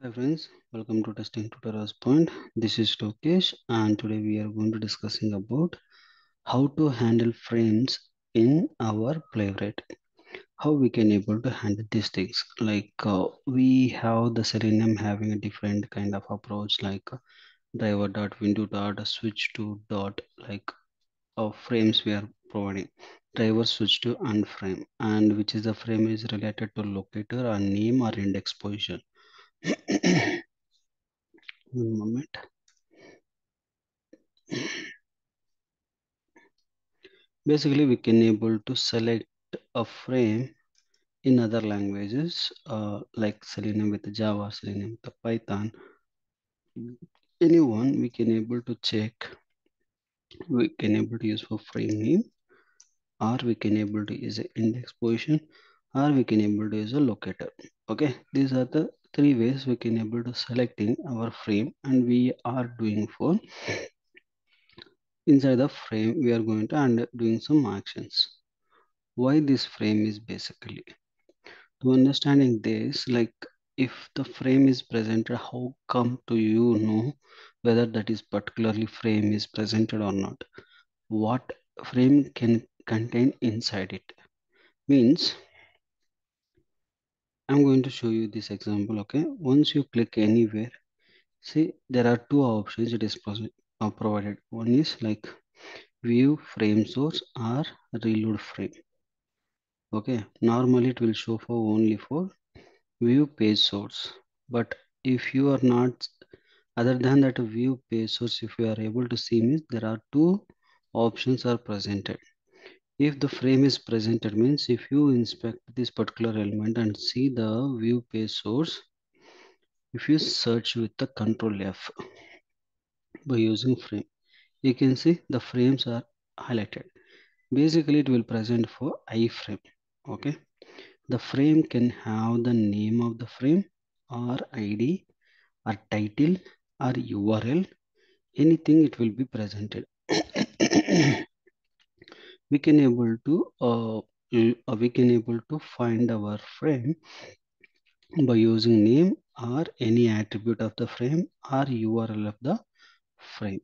Hi friends, welcome to Testing Tutorialspoint. This is Lokesh and today we are going to discussing about how to handle frames in our Playwright. How we can able to handle these things like uh, we have the Selenium having a different kind of approach like uh, driver dot window dot switch to dot like of frames we are providing driver switch to unframe and which is the frame is related to locator or name or index position one moment. Basically we can able to select a frame in other languages uh, like selenium with java selenium with python. Anyone we can able to check. We can able to use for frame name or we can able to use an index position or we can able to use a locator. Okay these are the three ways we can able to selecting our frame and we are doing for inside the frame we are going to and doing some actions. Why this frame is basically? To understanding this like if the frame is presented how come to you know whether that is particularly frame is presented or not? What frame can contain inside it? Means i'm going to show you this example okay? Once you click anywhere see there are two options it is uh, provided. One is like view frame source or reload frame okay? Normally it will show for only for view page source. But if you are not other than that view page source if you are able to see means there are two options are presented if the frame is presented means if you inspect this particular element and see the view page source if you search with the control f by using frame you can see the frames are highlighted. Basically it will present for iframe okay? The frame can have the name of the frame or id or title or url anything it will be presented we can able to uh, uh, we can able to find our frame by using name or any attribute of the frame or url of the frame.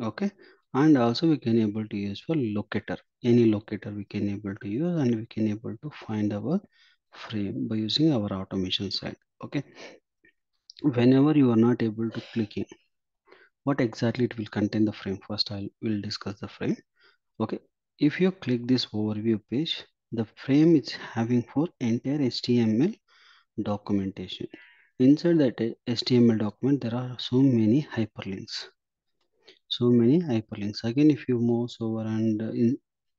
Okay? And also we can able to use for locator. Any locator we can able to use and we can able to find our frame by using our automation side. Okay? Whenever you are not able to clicking what exactly it will contain the frame? First i will discuss the frame. Okay if you click this overview page the frame is having for entire html documentation. Inside that html document there are so many hyperlinks. So many hyperlinks. Again if you mouse over and uh, in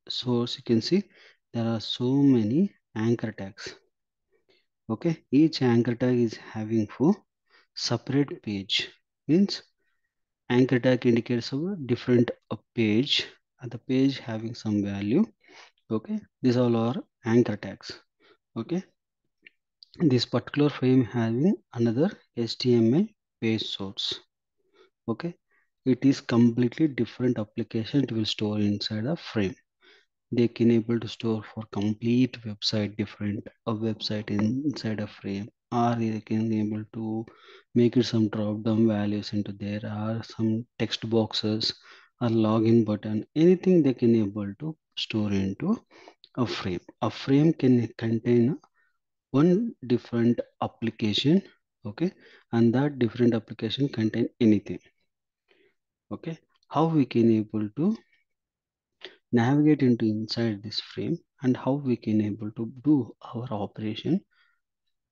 source you can see there are so many anchor tags. Okay? Each anchor tag is having for separate page. Means anchor tag indicates a different page. and the page having some value okay? These all are anchor tags okay? This particular frame having another html page source okay? It is completely different application it will store inside a frame. They can able to store for complete website different a website inside a frame or they can able to make it some drop down values into there are some text boxes or login button anything they can able to store into a frame. A frame can contain one different application okay? And that different application contain anything okay? How we can able to navigate into inside this frame and how we can able to do our operation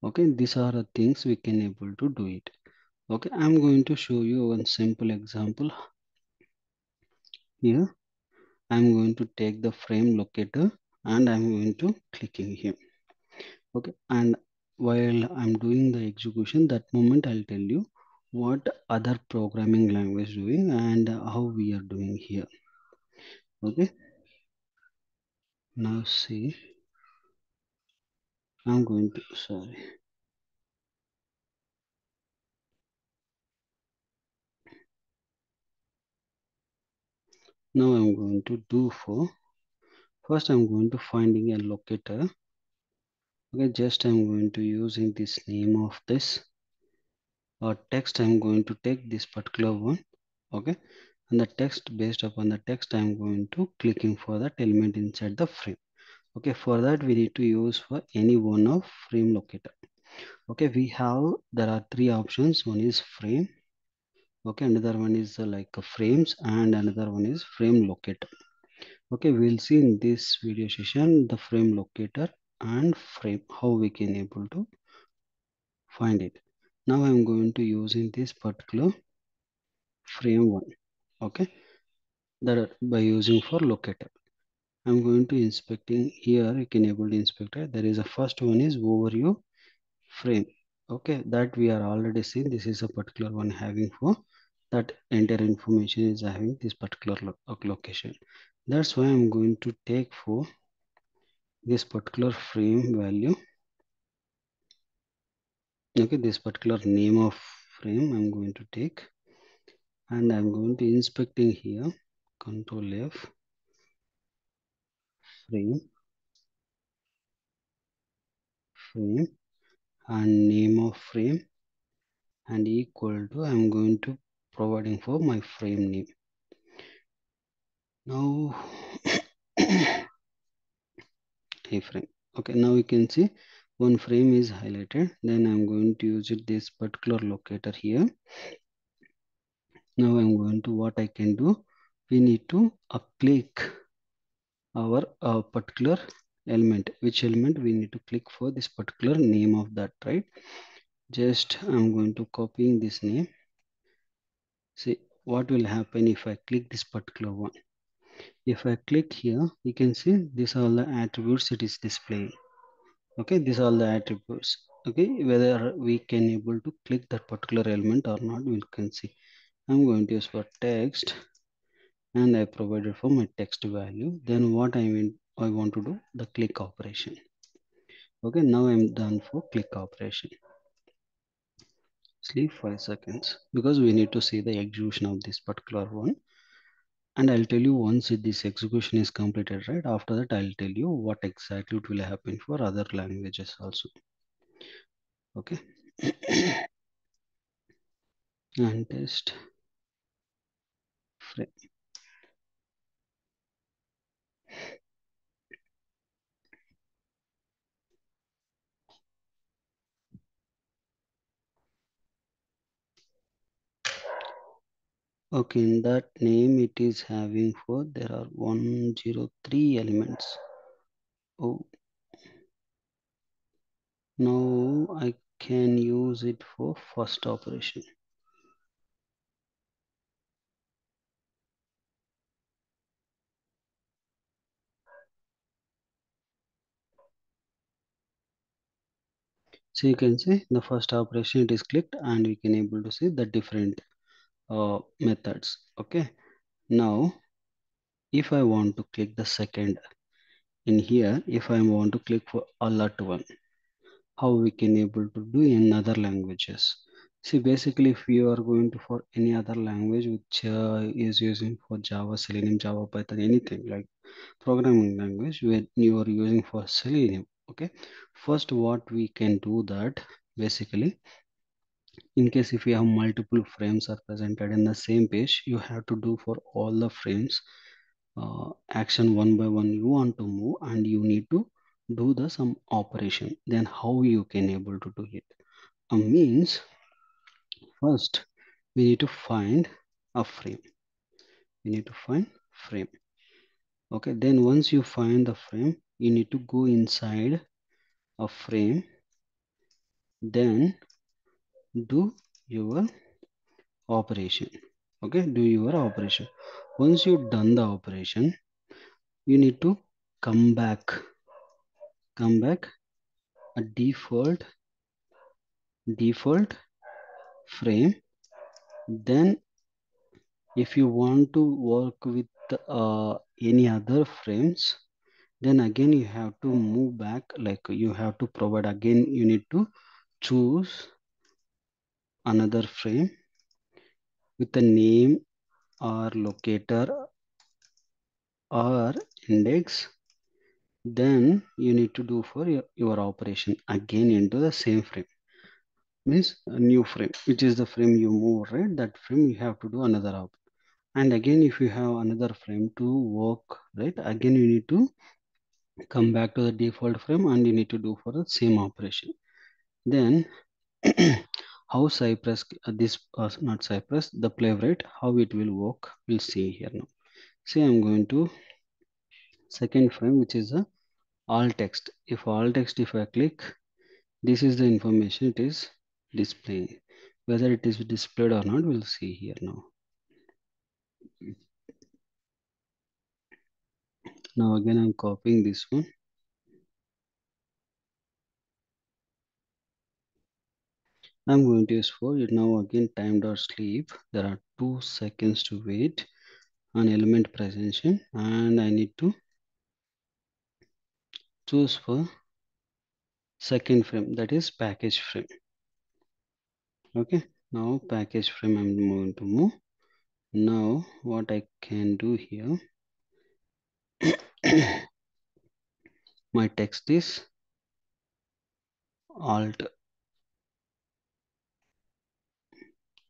okay? These are the things we can able to do it okay? I'm going to show you one simple example here. I'm going to take the frame locator and i'm going to clicking here. Okay and while i'm doing the execution that moment i'll tell you what other programming language doing and how we are doing here. Okay. Now see. I'm going to sorry now i'm going to do for first i'm going to finding a locator. Okay just i'm going to using this name of this. Uh, text I'm going to take this particular one. Okay and the text based upon the text I'm going to clicking for that element inside the frame. Okay for that we need to use for any one of frame locator. Okay we have there are three options. One is frame okay another one is uh, like uh, frames and another one is frame locator. Okay we'll see in this video session the frame locator and frame how we can able to find it. Now i'm going to use in this particular frame one okay? That by using for locator. I'm going to inspecting here you can able to inspect it there is a first one is overview frame okay? That we are already seen this is a particular one having for that entire information is having this particular lo uh, location. That's why i'm going to take for this particular frame value. Okay this particular name of frame i'm going to take. And i'm going to inspecting here control f frame frame and name of frame. And equal to i'm going to providing for my frame name. Now a frame. Okay now you can see one frame is highlighted. Then i'm going to use it this particular locator here. Now i'm going to what i can do we need to click our uh, particular element. Which element we need to click for this particular name of that right? Just i'm going to copying this name see what will happen if i click this particular one? If i click here you can see these are all the attributes it is displaying. Okay these are all the attributes. Okay whether we can able to click that particular element or not we can see. I'm going to use for text and i provided for my text value. Then what i mean i want to do? The click operation. Okay now i'm done for click operation sleep five seconds because we need to see the execution of this particular one. And i'll tell you once this execution is completed right after that i'll tell you what exactly it will happen for other languages also. Okay. And test. Frame okay in that name it is having for there are 103 elements. Oh. Now i can use it for first operation. So you can see the first operation it is clicked and we can able to see the different uh, methods. Okay. Now if i want to click the second in here if i want to click for alert one how we can able to do in other languages? See basically if you are going to for any other language which uh, is using for java selenium java python anything like programming language when you are using for selenium okay? First what we can do that basically in case if you have multiple frames are presented in the same page you have to do for all the frames uh, action one by one you want to move and you need to do the some operation. Then how you can able to do it? Uh, means first we need to find a frame. We need to find frame. Okay then once you find the frame you need to go inside a frame. Then do your operation. Okay do your operation. Once you've done the operation you need to come back. Come back. A default default frame. Then if you want to work with uh, any other frames then again you have to move back. Like you have to provide. Again you need to choose another frame with the name or locator or index. Then you need to do for your, your operation again into the same frame. Means a new frame which is the frame you move right? That frame you have to do another up and again if you have another frame to work right? Again you need to come back to the default frame and you need to do for the same operation. Then how cypress uh, this uh, not cypress the playwright how it will work we'll see here now. See i'm going to second frame which is a alt text. If alt text if i click this is the information it is displaying. Whether it is displayed or not we'll see here now. Now again i'm copying this one i'm going to use for it now again time dot sleep. There are two seconds to wait on element presentation and i need to choose for second frame that is package frame. Okay now package frame i'm going to move. Now what i can do here my text is alt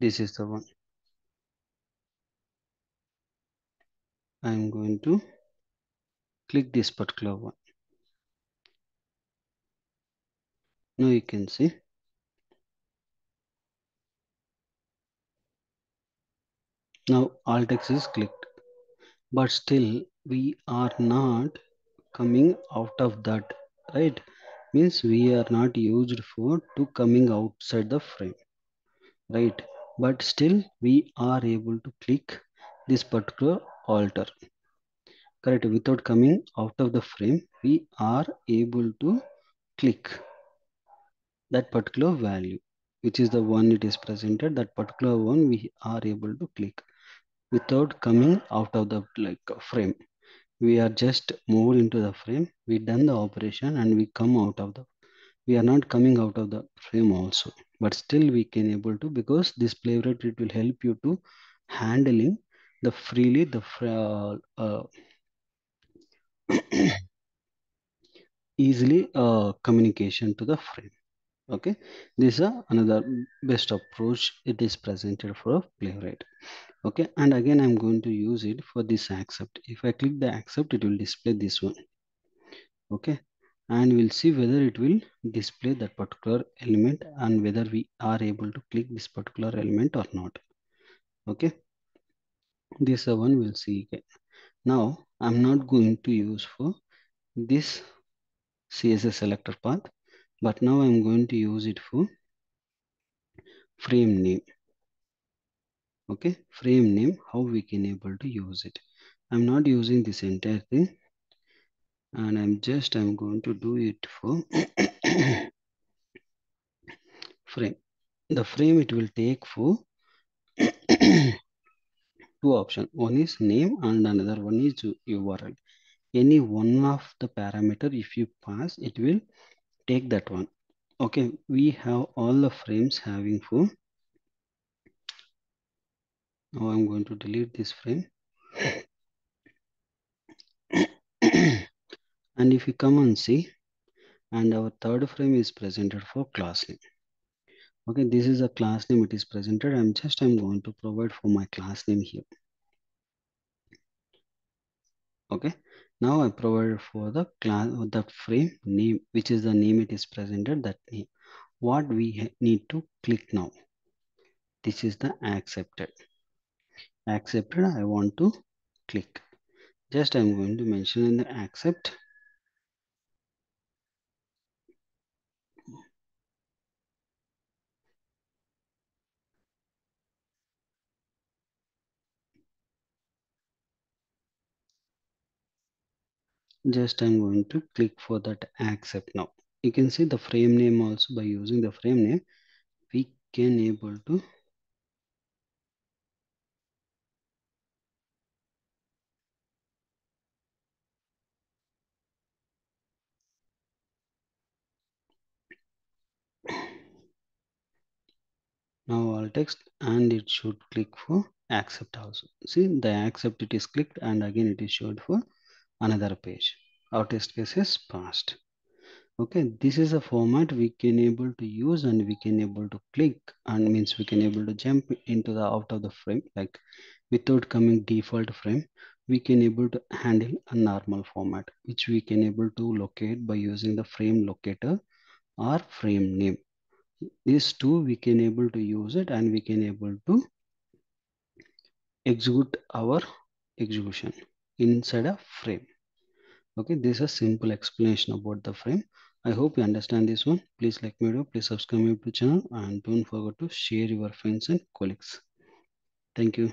this is the one i'm going to click this particular one. Now you can see. Now alt text is clicked. But still we are not coming out of that right? Means we are not used for to coming outside the frame right but still we are able to click this particular alter correct without coming out of the frame we are able to click that particular value which is the one it is presented that particular one we are able to click without coming out of the like frame. We are just moved into the frame we done the operation and we come out of the we are not coming out of the frame also but still we can able to because this playwright it will help you to handling the freely the uh, uh, easily uh, communication to the frame okay? This is another best approach it is presented for a playwright okay? And again i'm going to use it for this accept. If i click the accept it will display this one. Okay and we'll see whether it will display that particular element and whether we are able to click this particular element or not. Okay? This one we'll see again. Now i'm not going to use for this css selector path but now i'm going to use it for frame name. Okay? Frame name how we can able to use it. I'm not using this entire thing and i'm just i'm going to do it for frame. The frame it will take for two options. One is name and another one is url any one of the parameter if you pass it will take that one. Okay we have all the frames having for. Now i'm going to delete this frame and if you come and see and our third frame is presented for class name. Okay this is a class name it is presented. I'm just i'm going to provide for my class name here. Okay now i provided for the class the frame name which is the name it is presented that name. What we need to click now. This is the accepted. Accepted i want to click. Just i'm going to mention in the accept just i'm going to click for that accept now. You can see the frame name also by using the frame name we can able to now all text and it should click for accept also. See the accept it is clicked and again it is showed for another page. Our test case is passed. Okay this is a format we can able to use and we can able to click and means we can able to jump into the out of the frame like without coming default frame we can able to handle a normal format which we can able to locate by using the frame locator or frame name. These two we can able to use it and we can able to execute our execution inside a frame. Okay this is a simple explanation about the frame. I hope you understand this one. Please like my video please subscribe my youtube channel and don't forget to share your friends and colleagues. Thank you